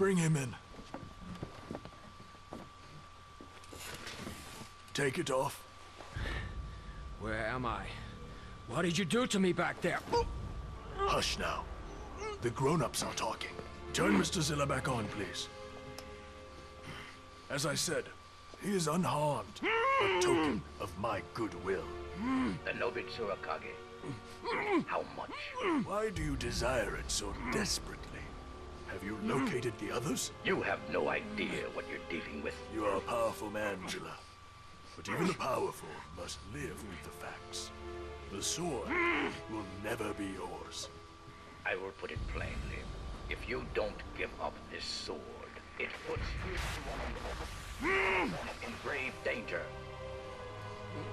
Bring him in. Take it off. Where am I? What did you do to me back there? Hush now. The grown-ups are talking. Turn Mr. Zilla back on, please. As I said, he is unharmed. A token of my goodwill. The Nobitsura Kage. How much? Why do you desire it so desperately? Have you located the others? You have no idea what you're dealing with. You are a powerful man, Zilla. But even the powerful must live with the facts. The sword will never be yours. I will put it plainly. If you don't give up this sword, it puts you in grave danger.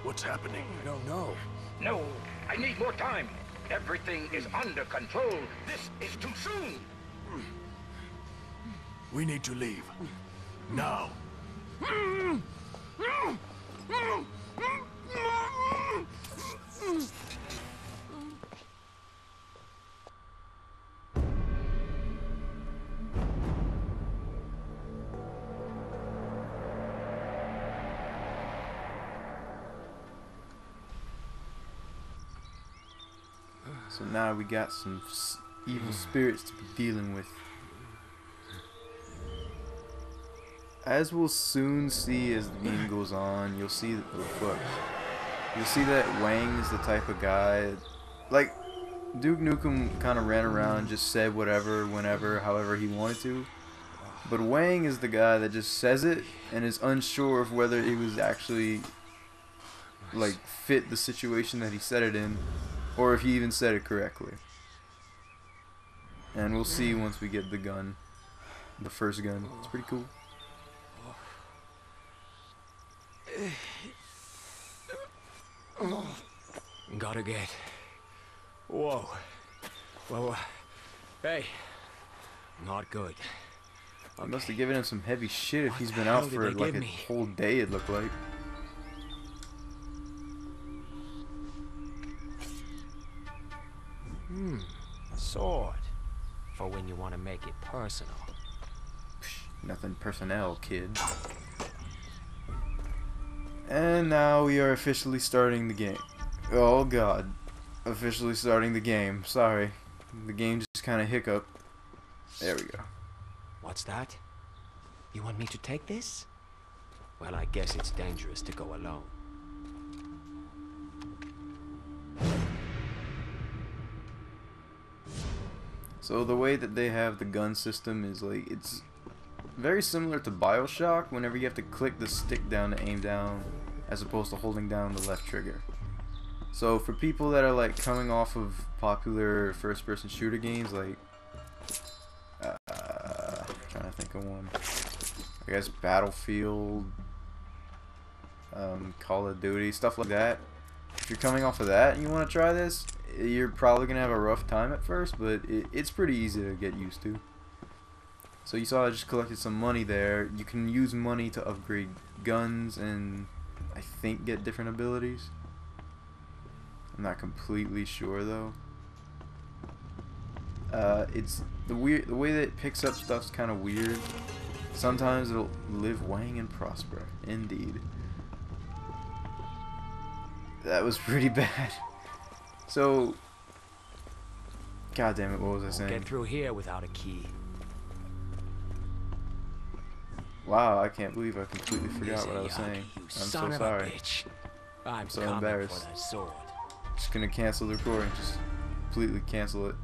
What's happening? I don't know. No, I need more time. Everything is under control. This is too soon. We need to leave. Now. So now we got some evil spirits to be dealing with. As we'll soon see as the game goes on, you'll see that oh, fuck. You'll see that Wang is the type of guy like Duke Nukem kind of ran around just said whatever whenever however he wanted to. But Wang is the guy that just says it and is unsure of whether it was actually like fit the situation that he said it in or if he even said it correctly. And we'll see once we get the gun. The first gun. It's pretty cool. Gotta get. Whoa. Whoa. uh, Hey. Not good. I must have given him some heavy shit if What he's been out for like a me? whole day, it looked like. Hmm. Sword. For when you want to make it personal. Psh, Nothing personnel, kid. And now we are officially starting the game. Oh god. Officially starting the game. Sorry. The game just kind of hiccup. There we go. What's that? You want me to take this? Well, I guess it's dangerous to go alone. So the way that they have the gun system is like it's very similar to BioShock whenever you have to click the stick down to aim down as opposed to holding down the left trigger. So for people that are like coming off of popular first person shooter games like uh, trying to think of one. I guess Battlefield um, Call of Duty, stuff like that. If you're coming off of that and you want to try this, you're probably gonna have a rough time at first, but it, it's pretty easy to get used to. So you saw I just collected some money there. You can use money to upgrade guns and I think get different abilities. I'm not completely sure though. Uh, it's the weird the way that it picks up stuff's kind of weird. Sometimes it'll live Wang and prosper. Indeed. That was pretty bad. So, God damn it, what was I saying? get through here without a key. Wow, I can't believe I completely forgot what I was saying. I'm so sorry. I'm so embarrassed. for that sword. Just gonna cancel the recording, just completely cancel it.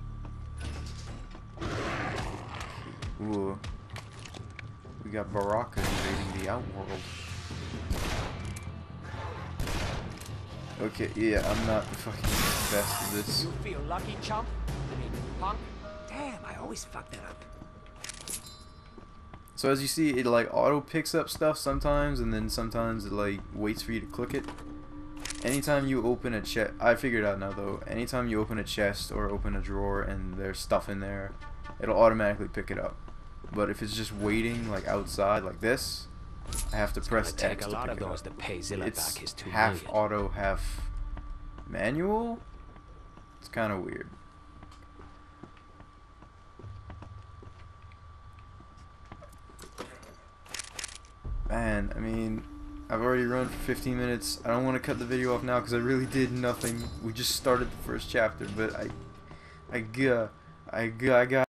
Ooh. We got Baraka invading the outworld. Okay, yeah, I'm not the fucking best at this. You feel lucky, chump? I mean, punk? Damn, I always fuck that up. So as you see, it like auto picks up stuff sometimes, and then sometimes it like waits for you to click it. Anytime you open a chest, I figured out now though. Anytime you open a chest or open a drawer and there's stuff in there, it'll automatically pick it up. But if it's just waiting like outside like this, I have to It's press gonna take X a lot of it those up. to pay Zilla It's back his two half million. auto, half manual. It's kind of weird. man, I mean, I've already run for 15 minutes. I don't want to cut the video off now because I really did nothing. We just started the first chapter, but I, I, got, I, got, I got.